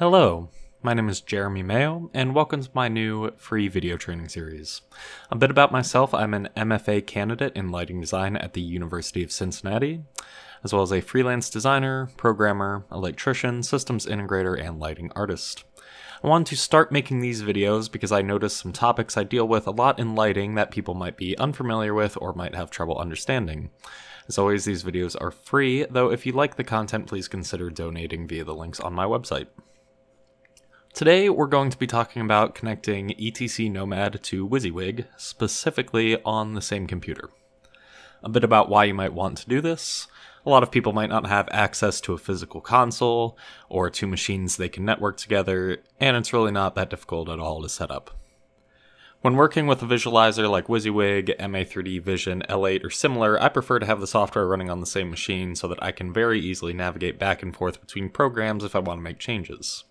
Hello, my name is Jeremy Mayo, and welcome to my new free video training series. A bit about myself I'm an MFA candidate in lighting design at the University of Cincinnati, as well as a freelance designer, programmer, electrician, systems integrator, and lighting artist. I wanted to start making these videos because I noticed some topics I deal with a lot in lighting that people might be unfamiliar with or might have trouble understanding. As always, these videos are free, though if you like the content, please consider donating via the links on my website. Today, we're going to be talking about connecting ETC Nomad to WYSIWYG, specifically on the same computer. A bit about why you might want to do this, a lot of people might not have access to a physical console or two machines they can network together, and it's really not that difficult at all to set up. When working with a visualizer like WYSIWYG, MA3D Vision, L8, or similar, I prefer to have the software running on the same machine so that I can very easily navigate back and forth between programs if I want to make changes.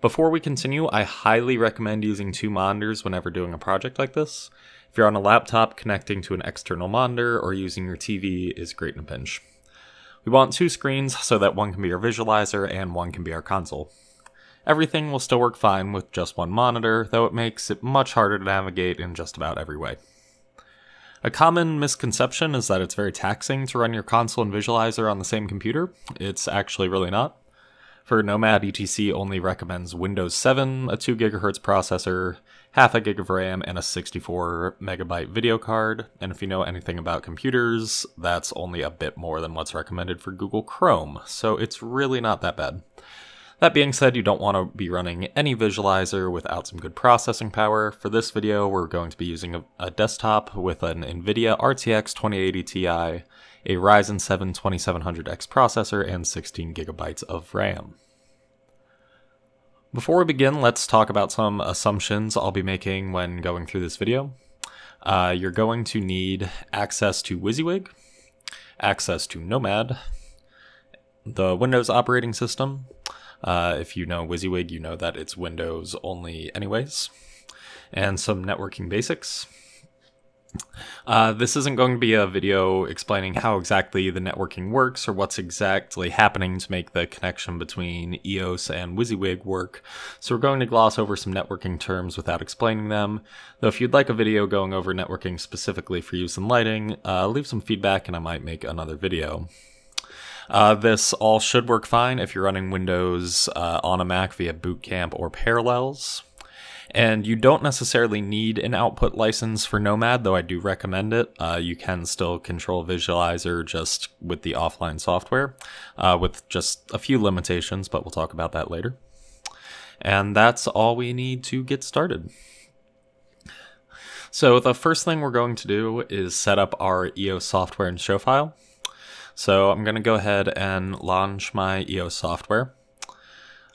Before we continue, I highly recommend using two monitors whenever doing a project like this. If you're on a laptop, connecting to an external monitor or using your TV is great in a pinch. We want two screens so that one can be our visualizer and one can be our console. Everything will still work fine with just one monitor, though it makes it much harder to navigate in just about every way. A common misconception is that it's very taxing to run your console and visualizer on the same computer. It's actually really not. For Nomad, ETC only recommends Windows 7, a 2 GHz processor, half a gig of RAM, and a 64 megabyte video card. And if you know anything about computers, that's only a bit more than what's recommended for Google Chrome, so it's really not that bad. That being said, you don't want to be running any visualizer without some good processing power. For this video, we're going to be using a, a desktop with an NVIDIA RTX 2080 Ti, a Ryzen 7 2700X processor, and 16 gigabytes of RAM. Before we begin, let's talk about some assumptions I'll be making when going through this video. Uh, you're going to need access to WYSIWYG, access to Nomad, the Windows operating system. Uh, if you know WYSIWYG, you know that it's Windows only anyways, and some networking basics. Uh, this isn't going to be a video explaining how exactly the networking works or what's exactly happening to make the connection between EOS and WYSIWYG work, so we're going to gloss over some networking terms without explaining them. Though if you'd like a video going over networking specifically for use in lighting, uh, leave some feedback and I might make another video. Uh, this all should work fine if you're running Windows uh, on a Mac via Boot Camp or Parallels. And you don't necessarily need an output license for Nomad, though I do recommend it. Uh, you can still control Visualizer just with the offline software, uh, with just a few limitations, but we'll talk about that later. And that's all we need to get started. So the first thing we're going to do is set up our EOS software and show file. So I'm going to go ahead and launch my EOS software.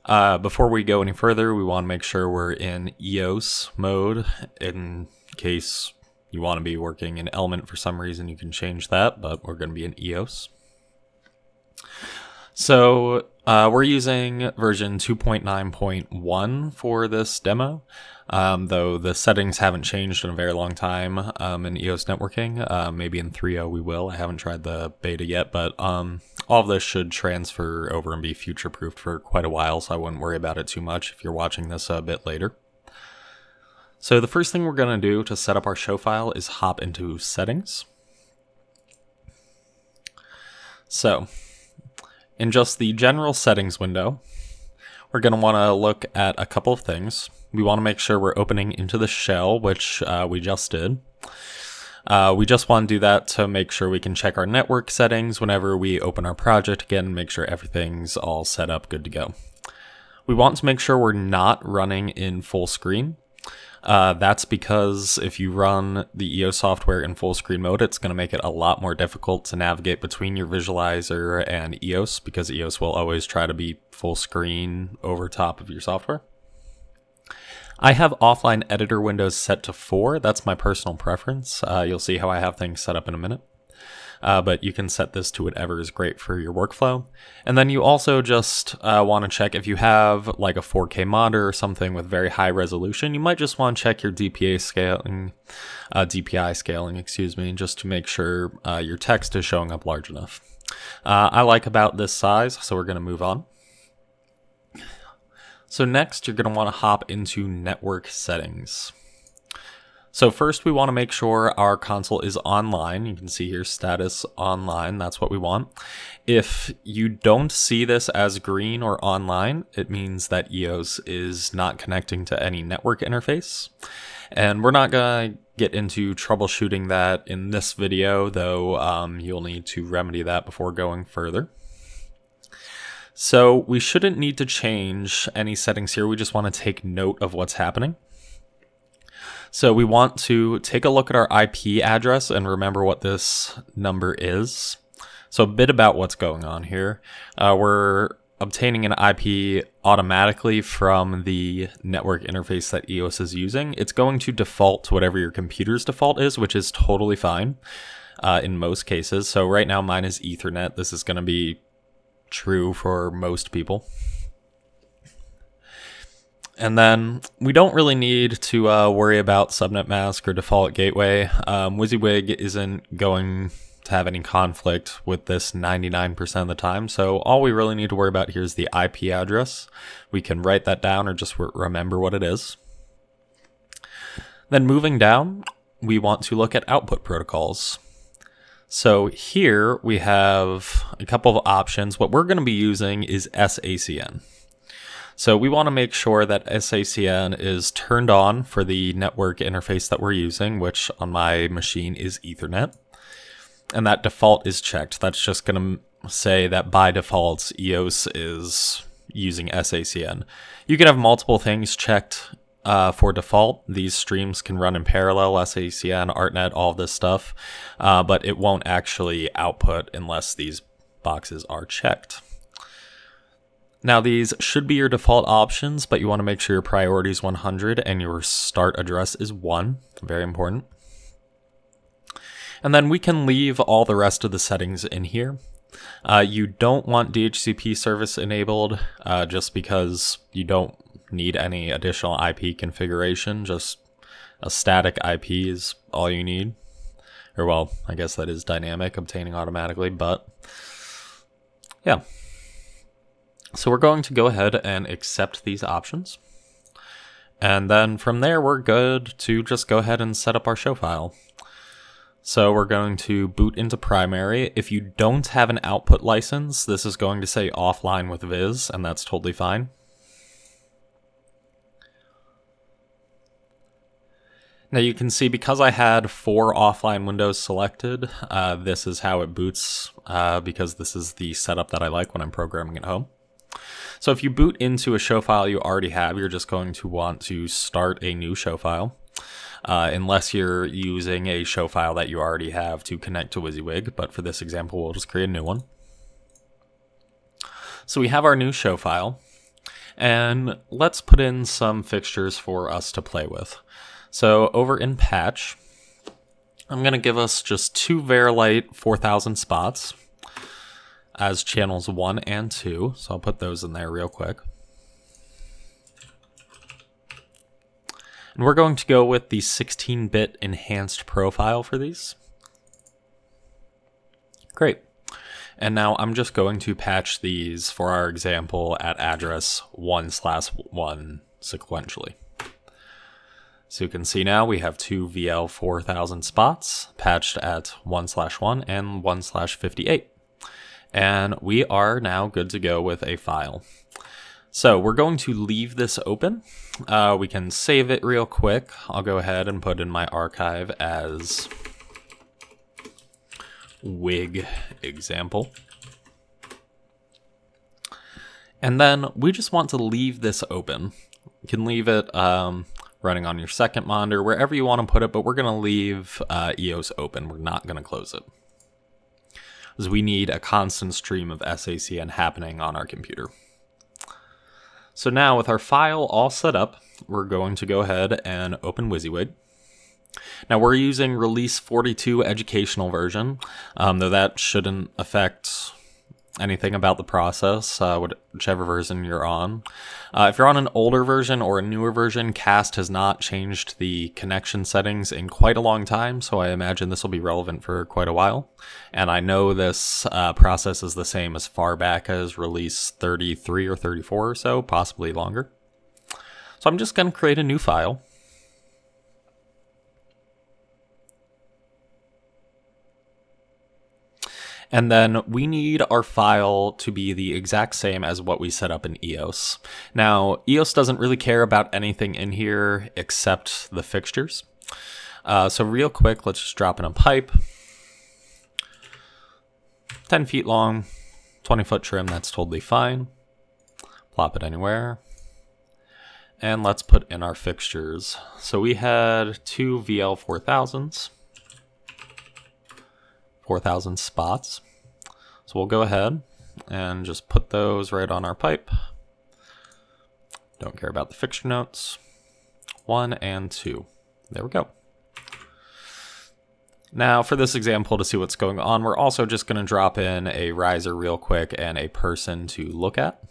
Uh, before we go any further, we want to make sure we're in EOS mode in case you want to be working in Element for some reason, you can change that, but we're going to be in EOS. So uh, we're using version 2.9.1 for this demo, um, though the settings haven't changed in a very long time um, in EOS networking. Uh, maybe in 3.0 we will. I haven't tried the beta yet, but um, all of this should transfer over and be future proofed for quite a while, so I wouldn't worry about it too much if you're watching this a bit later. So the first thing we're going to do to set up our show file is hop into settings. So in just the general settings window, we're going to want to look at a couple of things. We want to make sure we're opening into the shell, which uh, we just did. Uh, we just want to do that to make sure we can check our network settings whenever we open our project again, make sure everything's all set up good to go. We want to make sure we're not running in full screen. Uh, that's because if you run the EOS software in full screen mode, it's going to make it a lot more difficult to navigate between your visualizer and EOS because EOS will always try to be full screen over top of your software. I have offline editor windows set to 4. That's my personal preference. Uh, you'll see how I have things set up in a minute uh, but you can set this to whatever is great for your workflow. And then you also just uh, want to check if you have like a 4K monitor or something with very high resolution, you might just want to check your DPA scaling, uh, DPI scaling, excuse me, just to make sure uh, your text is showing up large enough. Uh, I like about this size, so we're going to move on. So next, you're going to want to hop into network settings. So first we want to make sure our console is online. You can see here status online, that's what we want. If you don't see this as green or online, it means that EOS is not connecting to any network interface. And we're not going to get into troubleshooting that in this video, though um, you'll need to remedy that before going further. So we shouldn't need to change any settings here. We just want to take note of what's happening. So we want to take a look at our IP address and remember what this number is. So a bit about what's going on here. Uh, we're obtaining an IP automatically from the network interface that EOS is using. It's going to default to whatever your computer's default is, which is totally fine uh, in most cases. So right now mine is Ethernet. This is going to be true for most people. And then we don't really need to uh, worry about subnet mask or default gateway. Um, WYSIWYG isn't going to have any conflict with this 99% of the time. So all we really need to worry about here is the IP address. We can write that down or just remember what it is. Then moving down, we want to look at output protocols. So here we have a couple of options. What we're going to be using is SACN. So we want to make sure that SACN is turned on for the network interface that we're using, which on my machine is Ethernet. And that default is checked. That's just going to say that by default, EOS is using SACN. You can have multiple things checked uh, for default. These streams can run in parallel, SACN, ArtNet, all this stuff, uh, but it won't actually output unless these boxes are checked. Now these should be your default options, but you want to make sure your priority is 100 and your start address is 1. Very important. And then we can leave all the rest of the settings in here. Uh, you don't want DHCP service enabled uh, just because you don't need any additional IP configuration. Just a static IP is all you need. Or well, I guess that is dynamic, obtaining automatically, but yeah. So we're going to go ahead and accept these options. And then from there, we're good to just go ahead and set up our show file. So we're going to boot into primary. If you don't have an output license, this is going to say offline with Viz, and that's totally fine. Now you can see because I had four offline windows selected, uh, this is how it boots uh, because this is the setup that I like when I'm programming at home. So if you boot into a show file you already have, you're just going to want to start a new show file. Uh, unless you're using a show file that you already have to connect to WYSIWYG, but for this example, we'll just create a new one. So we have our new show file, and let's put in some fixtures for us to play with. So over in patch, I'm going to give us just two Vari-Lite 4000 spots as channels 1 and 2. So I'll put those in there real quick. And we're going to go with the 16-bit enhanced profile for these. Great. And now I'm just going to patch these for our example at address 1 slash 1 sequentially. So you can see now we have two VL 4000 spots patched at 1 slash 1 and 1 slash 58 and we are now good to go with a file. So we're going to leave this open. Uh, we can save it real quick. I'll go ahead and put in my archive as wig example. And then we just want to leave this open. You can leave it um, running on your second monitor, wherever you want to put it, but we're going to leave uh, EOS open. We're not going to close it is we need a constant stream of SACN happening on our computer. So now with our file all set up, we're going to go ahead and open WYSIWYG. Now we're using release 42 educational version, um, though that shouldn't affect anything about the process, uh, whichever version you're on. Uh, if you're on an older version or a newer version, Cast has not changed the connection settings in quite a long time, so I imagine this will be relevant for quite a while. And I know this uh, process is the same as far back as release 33 or 34 or so, possibly longer. So I'm just going to create a new file. And then we need our file to be the exact same as what we set up in EOS. Now, EOS doesn't really care about anything in here except the fixtures. Uh, so real quick, let's just drop in a pipe. 10 feet long, 20 foot trim, that's totally fine. Plop it anywhere. And let's put in our fixtures. So we had two VL4000s. 4,000 spots. We'll go ahead and just put those right on our pipe. Don't care about the fixture notes. One and two. There we go. Now for this example to see what's going on, we're also just going to drop in a riser real quick and a person to look at.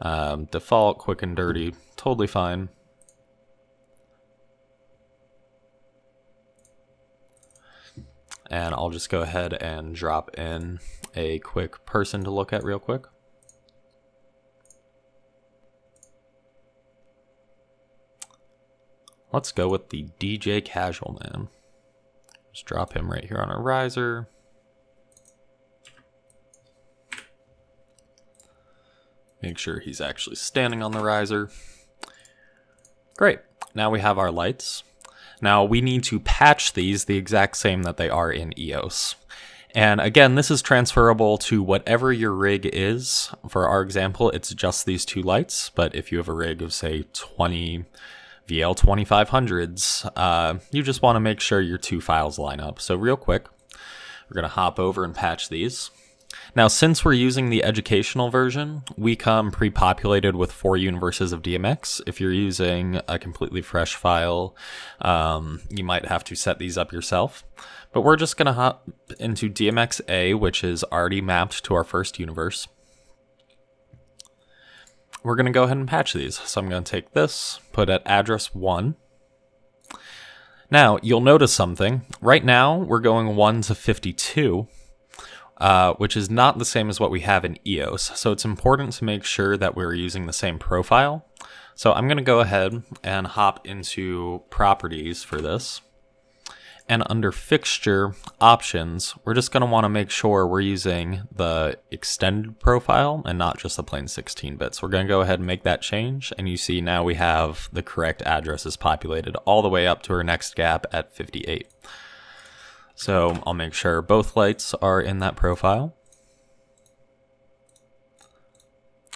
Um, default, quick and dirty, totally fine. and I'll just go ahead and drop in a quick person to look at real quick. Let's go with the DJ Casual Man. Just drop him right here on our riser. Make sure he's actually standing on the riser. Great. Now we have our lights. Now we need to patch these the exact same that they are in EOS. And again, this is transferable to whatever your rig is. For our example, it's just these two lights, but if you have a rig of say 20 VL 2500s, uh, you just want to make sure your two files line up. So real quick, we're going to hop over and patch these. Now, since we're using the educational version, we come pre-populated with four universes of DMX. If you're using a completely fresh file, um, you might have to set these up yourself. But we're just going to hop into DMX-A, which is already mapped to our first universe. We're going to go ahead and patch these. So I'm going to take this, put at address 1, now, you'll notice something. Right now, we're going 1 to 52, uh, which is not the same as what we have in EOS. So it's important to make sure that we're using the same profile. So I'm going to go ahead and hop into properties for this. And under fixture options, we're just going to want to make sure we're using the extended profile and not just the plain 16 bits. We're going to go ahead and make that change. And you see now we have the correct addresses populated all the way up to our next gap at 58. So I'll make sure both lights are in that profile.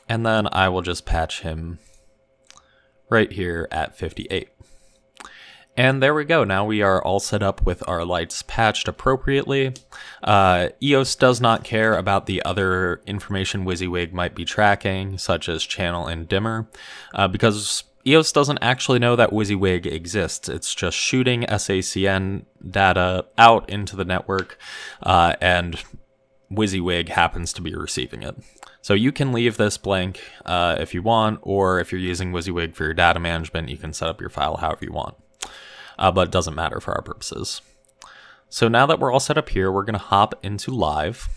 And then I will just patch him right here at 58. And there we go. Now we are all set up with our lights patched appropriately. Uh, EOS does not care about the other information WYSIWYG might be tracking, such as channel and dimmer, uh, because EOS doesn't actually know that WYSIWYG exists. It's just shooting SACN data out into the network, uh, and WYSIWYG happens to be receiving it. So you can leave this blank uh, if you want, or if you're using WYSIWYG for your data management, you can set up your file however you want. Uh, but it doesn't matter for our purposes. So now that we're all set up here, we're going to hop into live.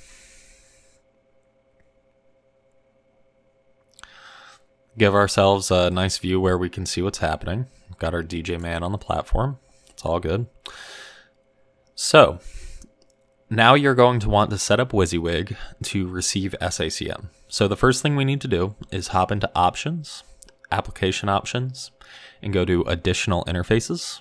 Give ourselves a nice view where we can see what's happening. Got our DJ man on the platform. It's all good. So now you're going to want to set up WYSIWYG to receive SACN. So the first thing we need to do is hop into options, application options, and go to additional interfaces.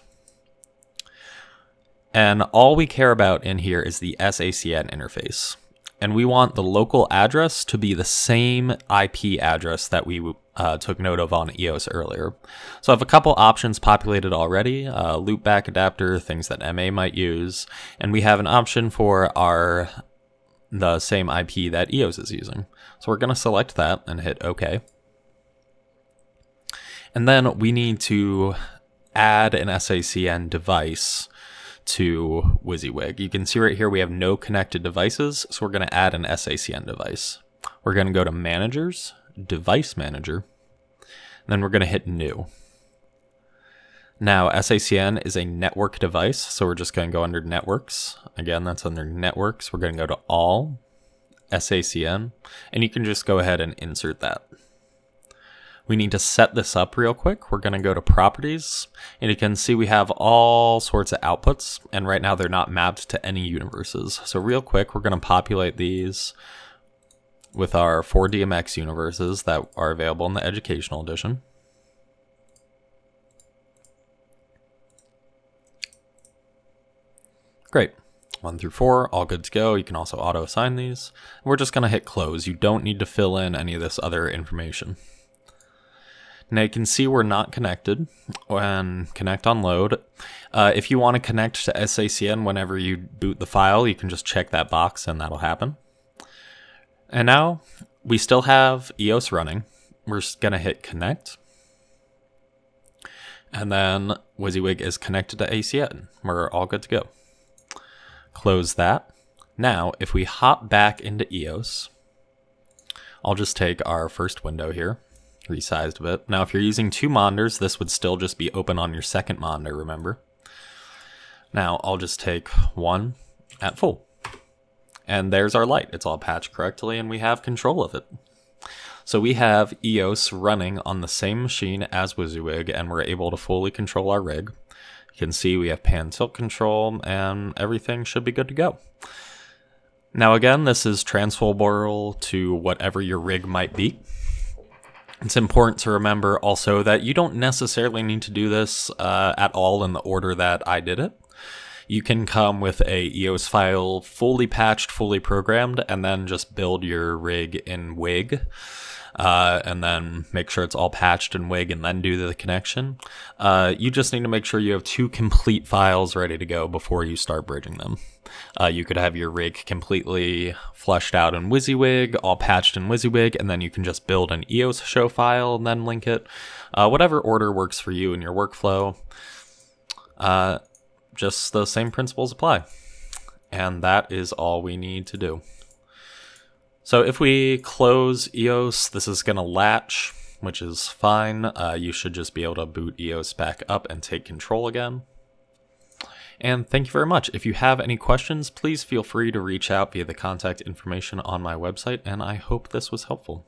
And all we care about in here is the SACN interface and we want the local address to be the same IP address that we uh, took note of on EOS earlier. So I have a couple options populated already, uh, loopback adapter, things that MA might use, and we have an option for our the same IP that EOS is using. So we're going to select that and hit OK. And then we need to add an SACN device to WYSIWYG. You can see right here we have no connected devices, so we're going to add an SACN device. We're going to go to Managers, Device Manager, then we're going to hit New. Now, SACN is a network device, so we're just going to go under Networks. Again, that's under Networks. We're going to go to All, SACN, and you can just go ahead and insert that. We need to set this up real quick. We're going to go to properties and you can see we have all sorts of outputs and right now they're not mapped to any universes. So real quick, we're going to populate these with our 4DMX universes that are available in the educational edition. Great. One through four, all good to go. You can also auto assign these. We're just going to hit close. You don't need to fill in any of this other information. Now you can see we're not connected and connect on load. Uh, if you want to connect to SACN whenever you boot the file, you can just check that box and that'll happen. And now we still have EOS running. We're going to hit connect. And then WYSIWYG is connected to ACN. We're all good to go. Close that. Now, if we hop back into EOS, I'll just take our first window here, resized a bit. Now, if you're using two monitors, this would still just be open on your second monitor, remember? Now, I'll just take one at full. And there's our light. It's all patched correctly, and we have control of it. So we have EOS running on the same machine as WYSIWYG, and we're able to fully control our rig. You can see we have pan tilt control and everything should be good to go. Now again, this is transferable to whatever your rig might be. It's important to remember also that you don't necessarily need to do this uh, at all in the order that I did it. You can come with a EOS file fully patched, fully programmed, and then just build your rig in WYG uh, and then make sure it's all patched in wig and then do the connection. Uh, you just need to make sure you have two complete files ready to go before you start bridging them. Uh, you could have your rig completely fleshed out in WYSIWYG, all patched in WYSIWYG, and then you can just build an EOS show file and then link it. Uh, whatever order works for you in your workflow. Uh, just the same principles apply. And that is all we need to do. So if we close EOS, this is going to latch, which is fine. Uh, you should just be able to boot EOS back up and take control again. And thank you very much. If you have any questions, please feel free to reach out via the contact information on my website, and I hope this was helpful.